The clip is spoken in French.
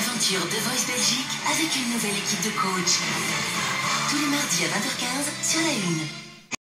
aventure de Voice Belgique avec une nouvelle équipe de coach. Tous les mardis à 20h15 sur la Une.